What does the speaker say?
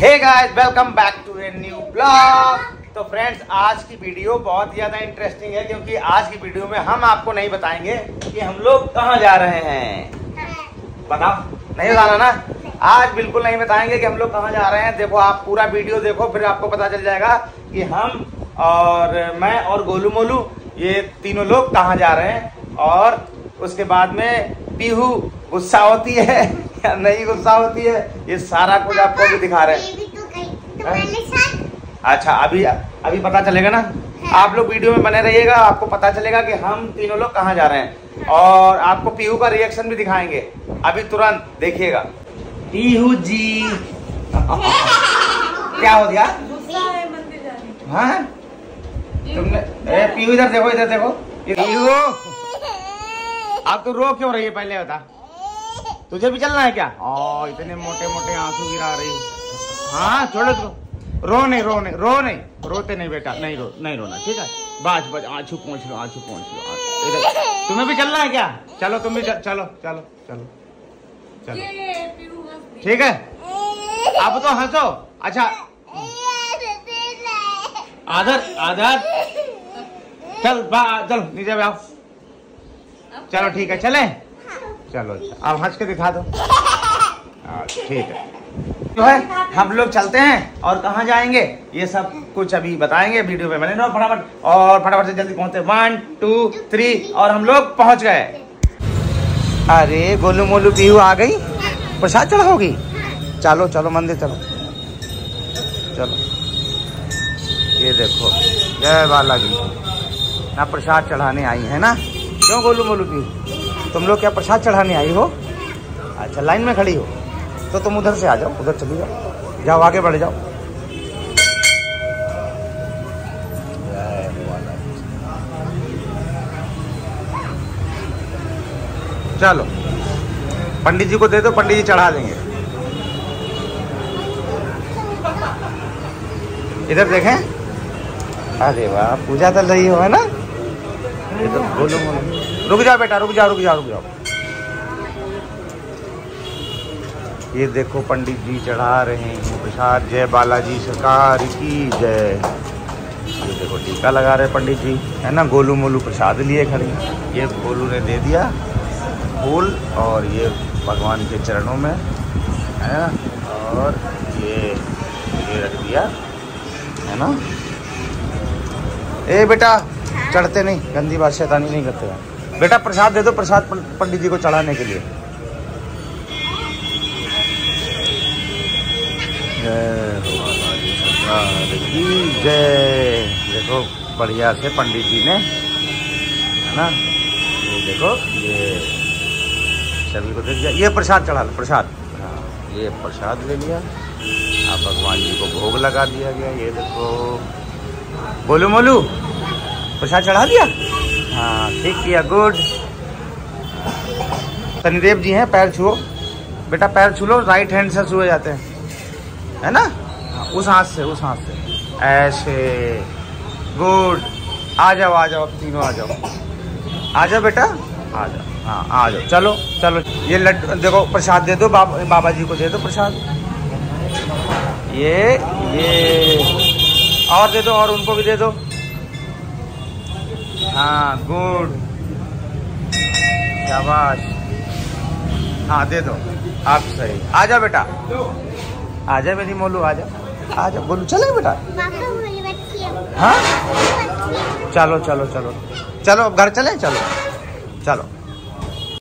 Hey guys welcome back to a new blog तो friends आज की वीडियो बहुत ज़्यादा इंटरेस्टिंग है क्योंकि आज की वीडियो में हम आपको नहीं बताएँगे कि हम लोग कहाँ जा रहे हैं। बताओ, नहीं बताना ना? आज बिल्कुल नहीं बताएँगे कि हम लोग कहाँ जा रहे हैं। देखो, आप पूरा वीडियो देखो, फिर आपको पता चल जाएगा कि हम और मैं और गोलू मोलू, ये तीनों लोग कहाँ जा रहे हैं। और उसके बाद में पीहू गुस्सा होती है। या नहीं गुस्सा होती है? ये सारा कुछ आपको भी दिखा रहे हैं। अच्छा अभी अभी पता चलेगा ना? आप लोग वीडियो में बने रहिएगा आपको पता चलेगा कि हम तीनों लोग कहाँ जा रहे हैं। और आपको पीहू का रिएक्शन भी दिखाएँगे। अभी तुरंत देखिएगा। पीहू जी। क्या हो गया? हाँ? तुमने पीहू इधर देखो इधर देखो। पीहू। अब तो रो क्यों रही है पहले बता। तुझे भी चलना है क्या? ओ इतने मोटे मोटे आँसू गिरा रही। हाँ छोड़ो तो। रो नहीं रो नहीं रो नहीं रोते नहीं बेटा, नहीं रो, नहीं रोना, ठीक है? बस बस, आँसू पहुँच लो, आँसू पहुँच लो। तुम्हें भी चलना है क्या? चलो, तुम भी चल- चलो चलो चलो। ठीक है? अब तो हंसो। अच्छा। आदर आदर। चल, बा, चलो, नीचे आओ चलो, ठीक है, चले। चलो अब हंस के दिखा दो। हाँ, ठीक है। जो है हम लोग चलते हैं और कहाँ जाएँगे? ये सब कुछ अभी बताएँगे वीडियो में मैंने फटाफट। और फटाफट से जल्दी पहुँचते वन टू थ्री और हम लोग पहुँच गए। अरे गोलू मोलू पीहू आ गई। प्रसाद चढ़ाओगी चलो चलो मंदिर चलो। चलो। ये देखो जय बालाजी। ना प्रसाद चढ़ाने आई है ना? क्यों गोलू मोलू पीहू तुम लोग क्या प्रसाद चढ़ाने आई हो? अच्छा लाइन में खड़ी हो। तो तुम उधर से आ जाओ, उधर चली जाओ। जाओ, आगे बढ़ जाओ। चलो। पंडित जी को दे दो, पंडित जी चढ़ा देंगे। इधर देखें। अरे वाह, पूजा चल रही हो, है ना? ये तो बोलो बोलो रुक जाओ बेटा, रुक जाओ रुक जाओ रुक जाओ। ये देखो पंडित जी चढ़ा रहे हैं प्रसाद जय बालाजी सरकार की जय। ये देखो टीका लगा रहे पंडित जी, है ना? गोलू मोलू प्रसाद लिए खड़ी ये गोलू ने दे दिया फूल और ये भगवान के चरणों में, है ना? और ये ये रख दिया, है ना? ए बेटा, चढ़ते नहीं, गंदी बात शैतानी नहीं करते। हैं बेटा प्रसाद दे दो, प्रसाद पंडित जी को चढ़ाने के लिए। जय देखो, बढ़िया से पंडित जी ने, है ना? ये देखो, ये सभी को देख दिया ये प्रसाद चढ़ा लो, प्रसाद। ये प्रसाद ले लिया। आप भगवान जी को भोग लगा दिया गया। ये देखो। बोलू, मोलू, प्रसाद चढ़ा दिया? हाँ ठीक किया गुड शनिदेव जी हैं पैर छुओ। बेटा पैर छू लो राइट हैंड से छुए जाते हैं। है ना? हाँ, उस हाथ से उस हाथ से। ऐसे गुड आ जाओ आ जाओ अब तीनों आ जाओ। आ जाओ बेटा। आ जाओ हाँ आ जाओ। चलो चलो। ये लड्डू देखो प्रसाद दे दो बाबा बाबा जी को दे दो प्रसाद। ये ये। और दे दो और उनको भी दे दो। हाँ गुड शाबाश. हाँ दे दो। आप सही। आ जाओ बेटा। आ जा मेरी मोलू, आ जा। आ जा, बोलू, चले बेटा। हाँ? चलो चलो चलो। चलो, अब घर चले? चलो। चलो।